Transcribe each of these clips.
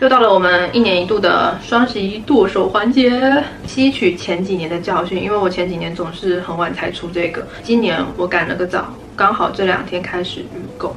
又到了我们一年一度的双十一剁手环节，吸取前几年的教训，因为我前几年总是很晚才出这个，今年我赶了个早，刚好这两天开始预购，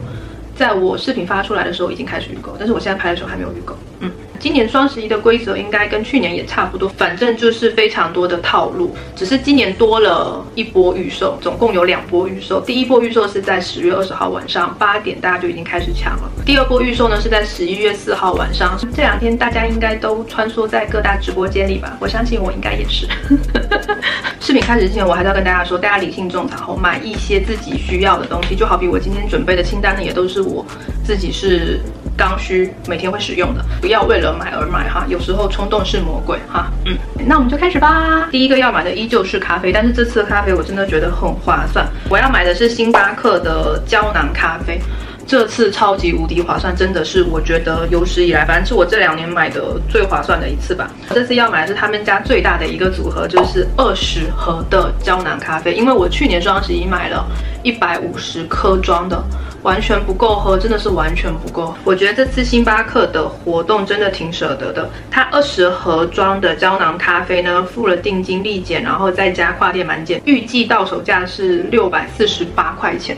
在我视频发出来的时候已经开始预购，但是我现在拍的时候还没有预购，嗯。今年双十一的规则应该跟去年也差不多，反正就是非常多的套路，只是今年多了一波预售，总共有两波预售。第一波预售是在十月二十号晚上八点，大家就已经开始抢了。第二波预售呢是在十一月四号晚上，这两天大家应该都穿梭在各大直播间里吧？我相信我应该也是。视频开始之前，我还是要跟大家说，大家理性种草后买一些自己需要的东西，就好比我今天准备的清单呢，也都是我自己是。刚需每天会使用的，不要为了买而买哈，有时候冲动是魔鬼哈。嗯，那我们就开始吧。第一个要买的依旧是咖啡，但是这次的咖啡我真的觉得很划算。我要买的是星巴克的胶囊咖啡，这次超级无敌划算，真的是我觉得有史以来，反正是我这两年买的最划算的一次吧。这次要买的是他们家最大的一个组合，就是二十盒的胶囊咖啡，因为我去年双十一买了一百五十颗装的。完全不够喝，真的是完全不够。我觉得这次星巴克的活动真的挺舍得的。它二十盒装的胶囊咖啡呢，付了定金立减，然后再加跨店满减，预计到手价是六百四十八块钱。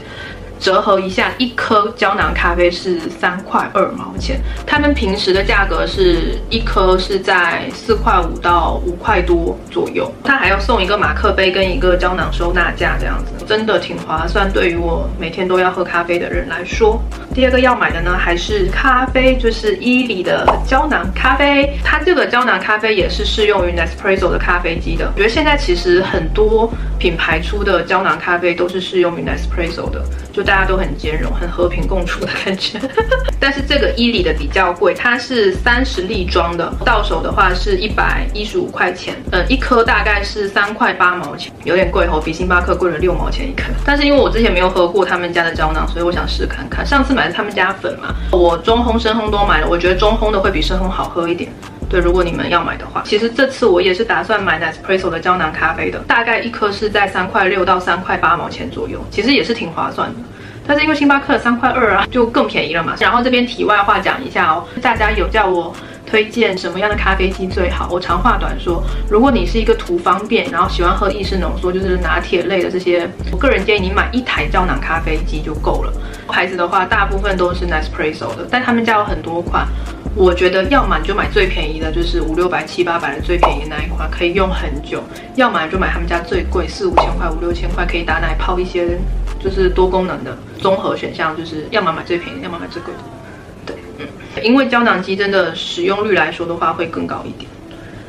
折合一下，一颗胶囊咖啡是三块二毛钱。他们平时的价格是一颗是在四块五到五块多左右。他还要送一个马克杯跟一个胶囊收纳架，这样子真的挺划算。对于我每天都要喝咖啡的人来说，第二个要买的呢还是咖啡，就是伊利的胶囊咖啡。它这个胶囊咖啡也是适用于 Nespresso 的咖啡机的。我觉得现在其实很多品牌出的胶囊咖啡都是适用于 Nespresso 的，就。大家都很兼容，很和平共处的感觉。但是这个伊利的比较贵，它是三十粒装的，到手的话是一百一十五块钱。嗯，一颗大概是三块八毛钱，有点贵哦，比星巴克贵了六毛钱一颗。但是因为我之前没有喝过他们家的胶囊，所以我想试看看。上次买的他们家粉嘛，我中烘、深烘都买了，我觉得中烘的会比深烘好喝一点。对，如果你们要买的话，其实这次我也是打算买 Nespresso 的胶囊咖啡的，大概一颗是在三块六到三块八毛钱左右，其实也是挺划算的。但是因为星巴克三块二啊，就更便宜了嘛。然后这边题外话讲一下哦，大家有叫我推荐什么样的咖啡机最好？我长话短说，如果你是一个图方便，然后喜欢喝意式浓缩，就是拿铁类的这些，我个人建议你买一台胶囊咖啡机就够了。牌子的话，大部分都是 Nespresso 的，但他们家有很多款。我觉得要买就买最便宜的，就是五六百、七八百的最便宜那一款，可以用很久；要买就买他们家最贵，四五千块、五六千块，可以打奶泡一些，就是多功能的综合选项。就是要么买最便宜，要么买最贵的。对，嗯，因为胶囊机真的使用率来说的话会更高一点。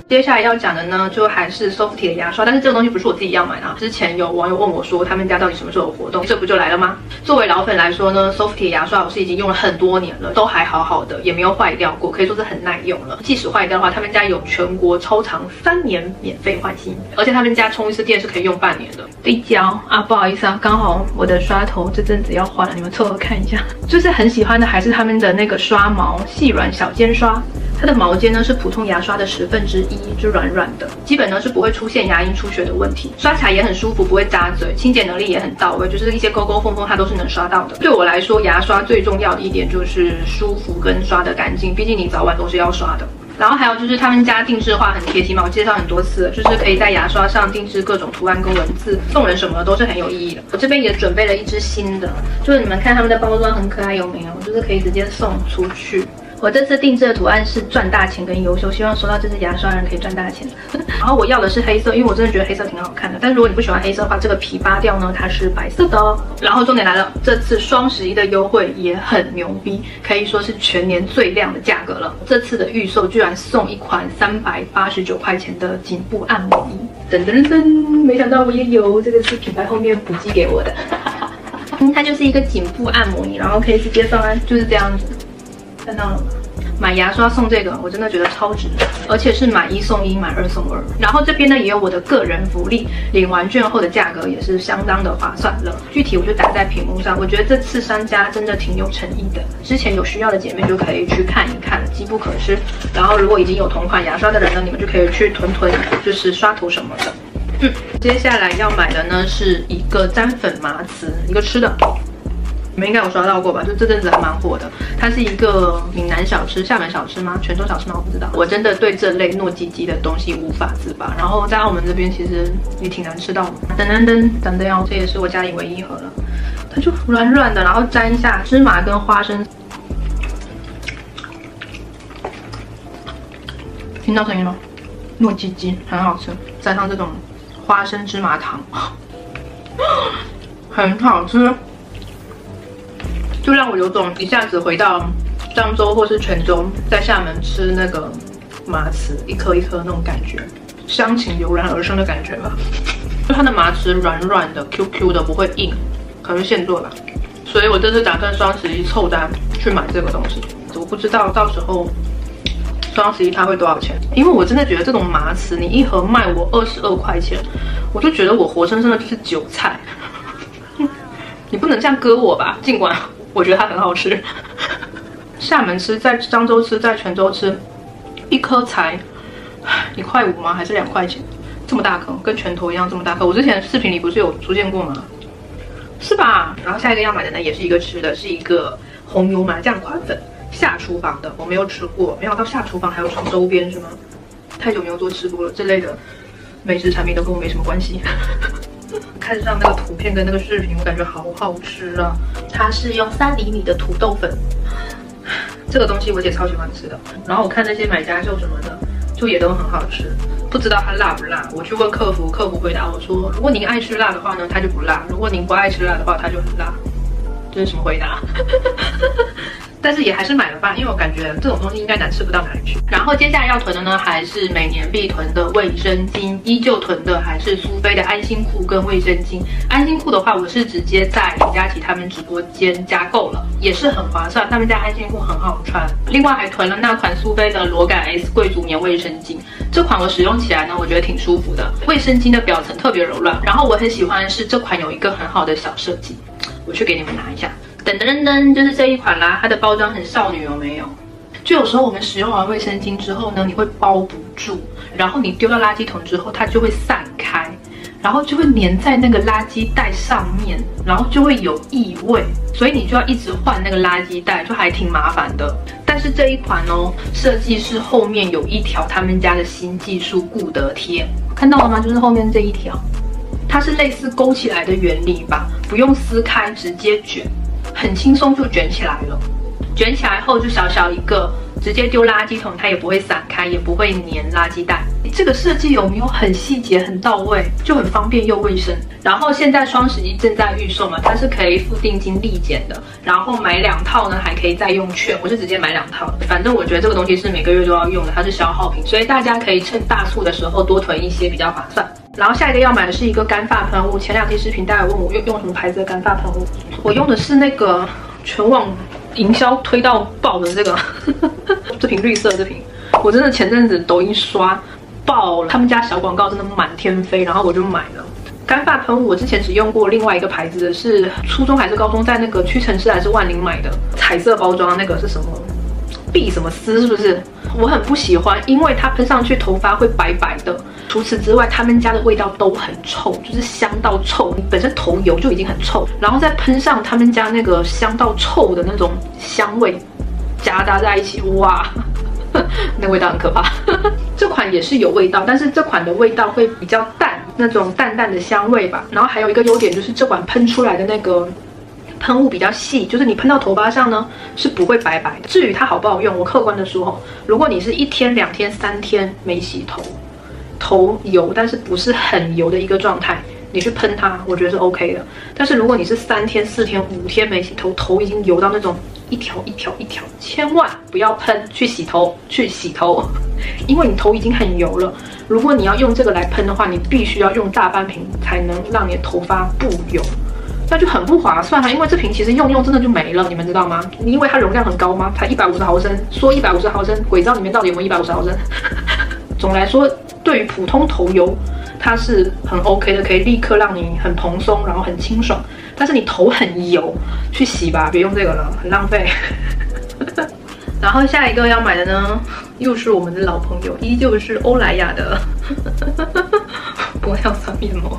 接下来要讲的呢，就还是 Softy 的牙刷，但是这个东西不是我自己要买的。之前有网友问我说，他们家到底什么时候有活动？这不就来了吗？作为老粉来说呢，Softy 牙刷我是已经用了很多年了，都还好好的，也没有坏掉过，可以说是很耐用了。即使坏掉的话，他们家有全国超长三年免费换新，而且他们家充一次电是可以用半年的。对焦啊，不好意思啊，刚好我的刷头这阵子要换了，你们凑合看一下。就是很喜欢的还是他们的那个刷毛细软小尖刷。它的毛尖呢是普通牙刷的十分之一，就软软的，基本呢是不会出现牙龈出血的问题，刷起来也很舒服，不会扎嘴，清洁能力也很到位，就是一些沟沟缝缝它都是能刷到的。对我来说，牙刷最重要的一点就是舒服跟刷得干净，毕竟你早晚都是要刷的。然后还有就是他们家定制化很贴心嘛，我介绍很多次，就是可以在牙刷上定制各种图案跟文字，送人什么的都是很有意义的。我这边也准备了一支新的，就是你们看他们的包装很可爱，有没有？就是可以直接送出去。我这次定制的图案是赚大钱跟优秀，希望收到这支牙刷的人可以赚大钱。然后我要的是黑色，因为我真的觉得黑色挺好看的。但如果你不喜欢黑色的话，这个皮扒掉呢，它是白色的。然后重点来了，这次双十一的优惠也很牛逼，可以说是全年最亮的价格了。这次的预售居然送一款三百八十九块钱的颈部按摩仪，噔噔噔！没想到我也有，这个是品牌后面补寄给我的。它就是一个颈部按摩仪，然后可以直接放在，就是这样子。看到了吗？买牙刷送这个，我真的觉得超值，而且是买一送一，买二送二。然后这边呢也有我的个人福利，领完券后的价格也是相当的划算了。具体我就打在屏幕上。我觉得这次商家真的挺有诚意的，之前有需要的姐妹就可以去看一看，机不可失。然后如果已经有同款牙刷的人呢，你们就可以去囤囤，就是刷头什么的。嗯，接下来要买的呢是一个粘粉麻糍，一个吃的。你们应该有刷到过吧？就这阵子还蛮火的。它是一个闽南小吃、厦门小吃吗？泉州小吃吗？我不知道。我真的对这类糯叽叽的东西无法自拔。然后在澳门这边其实也挺难吃到的。噔噔噔噔噔哦，这也是我家里唯一一盒了。它就软软的，然后沾一下芝麻跟花生。听到声音吗？糯叽叽很好吃，沾上这种花生芝麻糖，很好吃。就让我有种一下子回到漳州或是泉州，在厦门吃那个麻糍，一颗一颗那种感觉，乡情油然而生的感觉吧。就它的麻糍软软的，Q Q 的，不会硬，可能是现做的。所以我这次打算双十一凑单去买这个东西。我不知道到时候双十一它会多少钱，因为我真的觉得这种麻糍，你一盒卖我二十二块钱，我就觉得我活生生的就是韭菜。你不能这样割我吧？尽管。我觉得它很好吃，厦门吃，在漳州吃，在泉州吃，一颗才一块五吗？还是两块钱？这么大颗，跟拳头一样这么大颗。我之前视频里不是有出现过吗？是吧？然后下一个要买的呢，也是一个吃的，是一个红油麻酱宽粉，下厨房的，我没有吃过，没想到下厨房还有从周边是吗？太久没有做吃播了，这类的美食产品都跟我没什么关系。看上那个图片跟那个视频，我感觉好好吃啊！它是用三厘米的土豆粉，这个东西我姐超喜欢吃的。然后我看那些买家秀什么的，就也都很好吃。不知道它辣不辣？我去问客服，客服回答我说，如果您爱吃辣的话呢，它就不辣；如果您不爱吃辣的话，它就很辣。这是什么回答？但是也还是买了吧，因为我感觉这种东西应该难吃不到哪里去。然后接下来要囤的呢，还是每年必囤的卫生巾，依旧囤的还是苏菲的安心裤跟卫生巾。安心裤的话，我是直接在李佳琦他们直播间加购了，也是很划算。他们家安心裤很好穿。另外还囤了那款苏菲的裸感 S 贵族棉卫生巾，这款我使用起来呢，我觉得挺舒服的。卫生巾的表层特别柔软，然后我很喜欢是这款有一个很好的小设计，我去给你们拿一下。噔噔噔噔，就是这一款啦。它的包装很少女，有没有？就有时候我们使用完卫生巾之后呢，你会包不住，然后你丢到垃圾桶之后，它就会散开，然后就会粘在那个垃圾袋上面，然后就会有异味，所以你就要一直换那个垃圾袋，就还挺麻烦的。但是这一款哦，设计是后面有一条他们家的新技术固得贴，看到了吗？就是后面这一条，它是类似勾起来的原理吧，不用撕开，直接卷。很轻松就卷起来了，卷起来后就小小一个，直接丢垃圾桶，它也不会散开，也不会粘垃圾袋。这个设计有没有很细节、很到位，就很方便又卫生。然后现在双十一正在预售嘛，它是可以付定金立减的，然后买两套呢还可以再用券，我是直接买两套。反正我觉得这个东西是每个月都要用的，它是消耗品，所以大家可以趁大促的时候多囤一些，比较划算。然后下一个要买的是一个干发喷雾。前两期视频大家问我用用什么牌子的干发喷雾，我用的是那个全网营销推到爆的这个，这瓶绿色这瓶，我真的前阵子抖音刷爆了，他们家小广告真的满天飞，然后我就买了干发喷雾。我之前只用过另外一个牌子的，是初中还是高中在那个屈臣氏还是万宁买的，彩色包装那个是什么？碧什么丝是不是？我很不喜欢，因为它喷上去头发会白白的。除此之外，他们家的味道都很臭，就是香到臭。你本身头油就已经很臭，然后再喷上他们家那个香到臭的那种香味，夹杂在一起，哇，那味道很可怕。这款也是有味道，但是这款的味道会比较淡，那种淡淡的香味吧。然后还有一个优点就是这款喷出来的那个喷雾比较细，就是你喷到头发上呢是不会白白的。至于它好不好用，我客观的说，如果你是一天、两天、三天没洗头。头油，但是不是很油的一个状态，你去喷它，我觉得是 OK 的。但是如果你是三天、四天、五天没洗头，头已经油到那种一条一条一条，千万不要喷，去洗头，去洗头，因为你头已经很油了。如果你要用这个来喷的话，你必须要用大半瓶才能让你的头发不油，那就很不划算啊。因为这瓶其实用用真的就没了，你们知道吗？因为它容量很高吗？才一百五十毫升，说一百五十毫升，鬼知道里面到底有没有一百五十毫升。总来说。对于普通头油，它是很 OK 的，可以立刻让你很蓬松，然后很清爽。但是你头很油，去洗吧，别用这个了，很浪费。然后下一个要买的呢，又是我们的老朋友，依旧是欧莱雅的 玻尿酸面膜。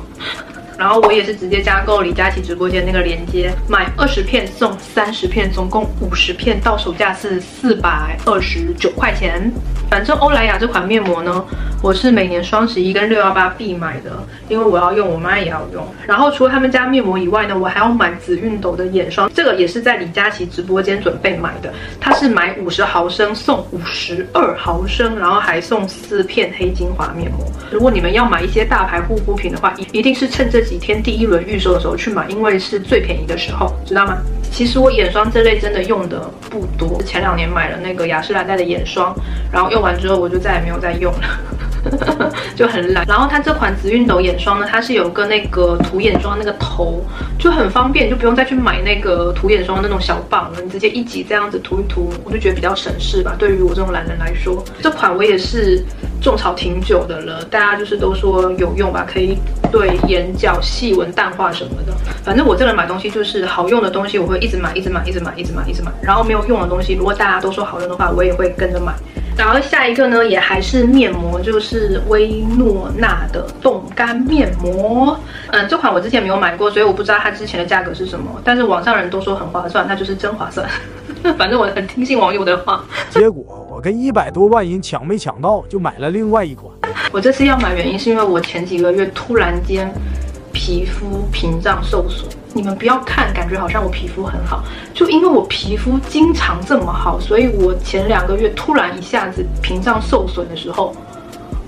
然后我也是直接加购李佳琦直播间那个链接，买二十片送三十片，总共五十片，到手价是四百二十九块钱。反正欧莱雅这款面膜呢，我是每年双十一跟六幺八必买的，因为我要用，我妈也要用。然后除了他们家面膜以外呢，我还要买紫熨斗的眼霜，这个也是在李佳琦直播间准备买的。它是买五十毫升送五十二毫升，然后还送四片黑精华面膜。如果你们要买一些大牌护肤品的话，一一定是趁这几天第一轮预售的时候去买，因为是最便宜的时候，知道吗？其实我眼霜这类真的用的不多，前两年买了那个雅诗兰黛的眼霜，然后用完之后我就再也没有再用了，就很懒。然后它这款紫熨斗眼霜呢，它是有个那个涂眼霜那个头，就很方便，就不用再去买那个涂眼霜那种小棒了，你直接一挤这样子涂一涂，我就觉得比较省事吧。对于我这种懒人来说，这款我也是。种草挺久的了，大家就是都说有用吧，可以对眼角细纹淡化什么的。反正我这人买东西就是好用的东西，我会一直买，一直买，一直买，一直买，一直买。然后没有用的东西，如果大家都说好用的话，我也会跟着买。然后下一个呢，也还是面膜，就是薇诺娜的冻干面膜。嗯，这款我之前没有买过，所以我不知道它之前的价格是什么。但是网上人都说很划算，那就是真划算。反正我很听信网友的话。结果。我跟一百多万人抢没抢到，就买了另外一款。我这次要买原因是因为我前几个月突然间皮肤屏障受损。你们不要看，感觉好像我皮肤很好，就因为我皮肤经常这么好，所以我前两个月突然一下子屏障受损的时候，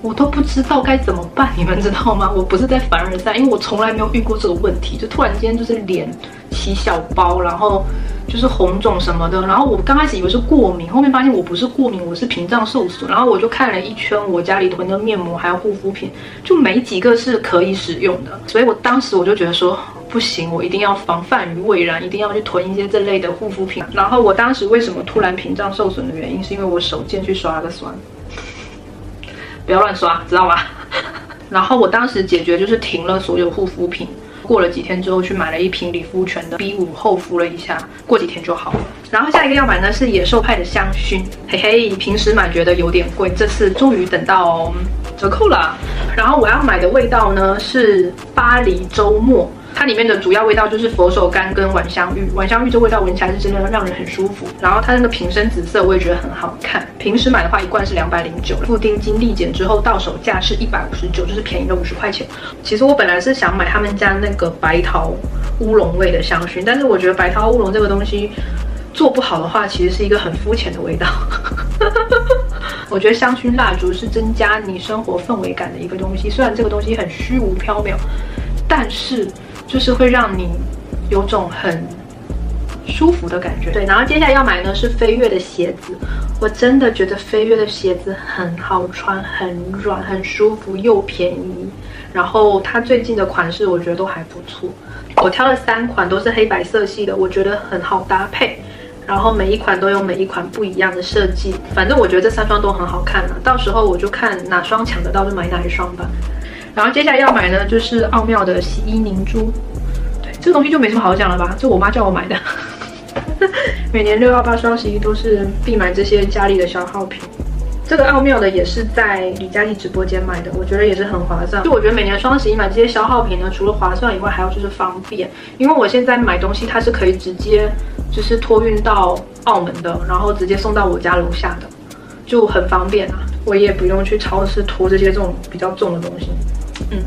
我都不知道该怎么办。你们知道吗？我不是在凡尔赛，因为我从来没有遇过这个问题，就突然间就是脸起小包，然后。就是红肿什么的，然后我刚开始以为是过敏，后面发现我不是过敏，我是屏障受损。然后我就看了一圈我家里囤的面膜还有护肤品，就没几个是可以使用的。所以我当时我就觉得说不行，我一定要防范于未然，一定要去囤一些这类的护肤品。然后我当时为什么突然屏障受损的原因，是因为我手贱去刷了个酸，不要乱刷，知道吗？然后我当时解决就是停了所有护肤品。过了几天之后，去买了一瓶理肤泉的 B 五厚敷了一下，过几天就好了。然后下一个要买呢是野兽派的香薰，嘿嘿，平时买觉得有点贵，这次终于等到折扣了。然后我要买的味道呢是巴黎周末。它里面的主要味道就是佛手柑跟晚香玉，晚香玉这味道闻起来是真的让人很舒服。然后它那个瓶身紫色我也觉得很好看。平时买的话一罐是两百零九，付定金立减之后到手价是一百五十九，就是便宜了五十块钱。其实我本来是想买他们家那个白桃乌龙味的香薰，但是我觉得白桃乌龙这个东西做不好的话，其实是一个很肤浅的味道。我觉得香薰蜡烛是增加你生活氛围感的一个东西，虽然这个东西很虚无缥缈，但是。就是会让你有种很舒服的感觉。对，然后接下来要买呢是飞跃的鞋子，我真的觉得飞跃的鞋子很好穿，很软，很舒服，又便宜。然后它最近的款式我觉得都还不错，我挑了三款都是黑白色系的，我觉得很好搭配。然后每一款都有每一款不一样的设计，反正我觉得这三双都很好看了。到时候我就看哪双抢得到就买哪一双吧。然后接下来要买呢，就是奥妙的洗衣凝珠。对，这个东西就没什么好讲了吧？就我妈叫我买的。每年六幺八双十一都是必买这些家里的消耗品。这个奥妙的也是在李佳琦直播间买的，我觉得也是很划算。就我觉得每年双十一买这些消耗品呢，除了划算以外，还有就是方便。因为我现在买东西，它是可以直接就是托运到澳门的，然后直接送到我家楼下的，就很方便啊。我也不用去超市拖这些这种比较重的东西。嗯，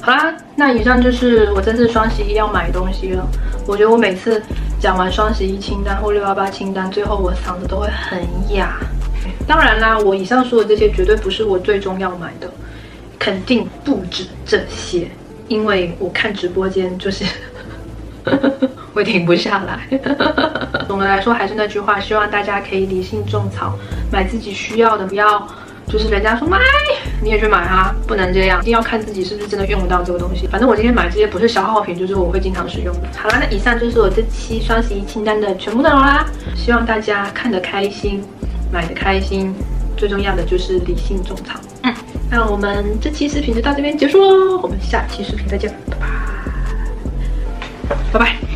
好啦，那以上就是我这次双十一要买东西了。我觉得我每次讲完双十一清单或六幺八清单，最后我嗓子都会很哑。当然啦，我以上说的这些绝对不是我最终要买的，肯定不止这些，因为我看直播间就是 会停不下来。总的来说，还是那句话，希望大家可以理性种草，买自己需要的，不要。就是人家说买，你也去买啊，不能这样，一定要看自己是不是真的用得到这个东西。反正我今天买这些不是消耗品，就是我会经常使用的。好啦，那以上就是我这期双十一清单的全部内容啦。希望大家看得开心，买的开心，最重要的就是理性种草。嗯，那我们这期视频就到这边结束喽，我们下期视频再见，拜拜，拜拜。